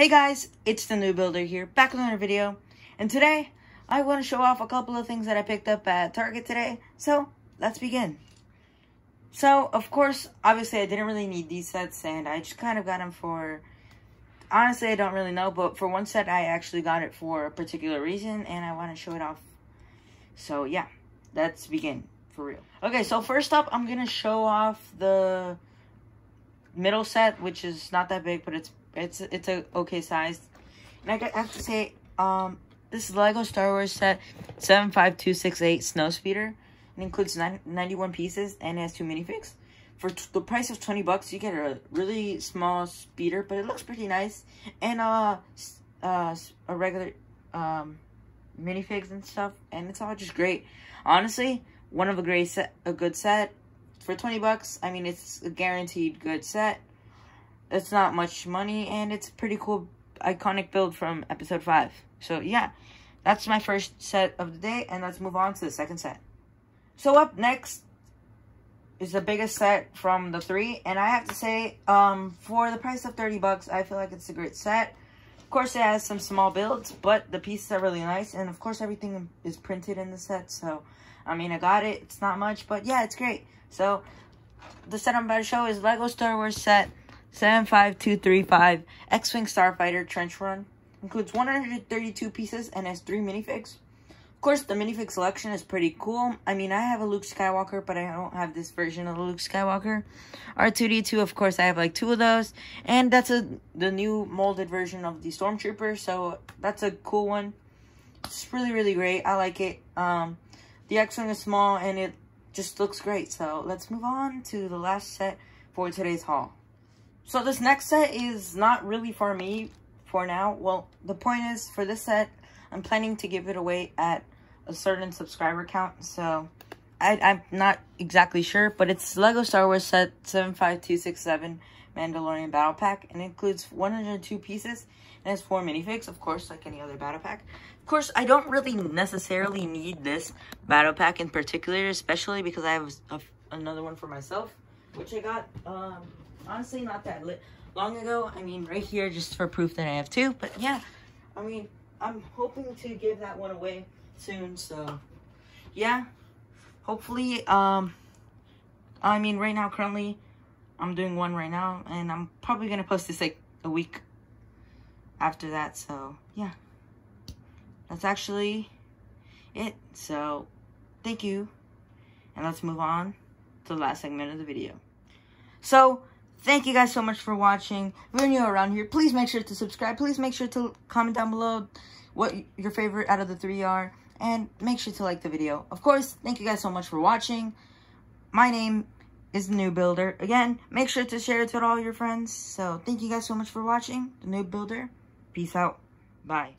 Hey guys, it's the Noob Builder here, back with another video, and today I want to show off a couple of things that I picked up at Target today, so let's begin. So, of course, obviously I didn't really need these sets, and I just kind of got them for, honestly I don't really know, but for one set I actually got it for a particular reason, and I want to show it off. So yeah, let's begin, for real. Okay, so first up, I'm going to show off the middle set, which is not that big, but it's it's it's a okay size. And I have to say, um, this is Lego Star Wars set, 75268 Snowspeeder. It includes 91 pieces and has two minifigs. For the price of 20 bucks, you get a really small speeder, but it looks pretty nice. And uh, uh, a regular um, minifigs and stuff, and it's all just great. Honestly, one of a great set, a good set for 20 bucks. I mean, it's a guaranteed good set. It's not much money, and it's a pretty cool, iconic build from episode 5. So, yeah, that's my first set of the day, and let's move on to the second set. So, up next is the biggest set from the three, and I have to say, um, for the price of 30 bucks, I feel like it's a great set. Of course, it has some small builds, but the pieces are really nice, and of course, everything is printed in the set, so, I mean, I got it. It's not much, but yeah, it's great. So, the set I'm about to show is LEGO Star Wars set 75235 X-Wing Starfighter Trench Run. Includes 132 pieces and has 3 minifigs. Of course, the minifig selection is pretty cool. I mean, I have a Luke Skywalker, but I don't have this version of Luke Skywalker. R2-D2, of course, I have like two of those. And that's a the new molded version of the Stormtrooper, so that's a cool one. It's really, really great. I like it. Um, the X-Wing is small, and it just looks great. So let's move on to the last set for today's haul. So this next set is not really for me for now. Well, the point is for this set, I'm planning to give it away at a certain subscriber count. So I, am not exactly sure, but it's LEGO Star Wars set 75267 Mandalorian Battle Pack. And it includes 102 pieces and has four minifigs, of course, like any other battle pack. Of course, I don't really necessarily need this battle pack in particular, especially because I have a, another one for myself, which I got, um, honestly, not that long ago. I mean, right here, just for proof that I have two. But yeah, I mean, I'm hoping to give that one away soon. So yeah, hopefully, um, I mean, right now, currently, I'm doing one right now, and I'm probably going to post this like a week after that. So yeah, that's actually it. So thank you. And let's move on to the last segment of the video. So thank you guys so much for watching. If you're new around here, please make sure to subscribe. Please make sure to comment down below what your favorite out of the three are. And make sure to like the video. Of course, thank you guys so much for watching. My name is the Noob Builder. Again, make sure to share it with all your friends. So, thank you guys so much for watching. The Noob Builder. Peace out. Bye.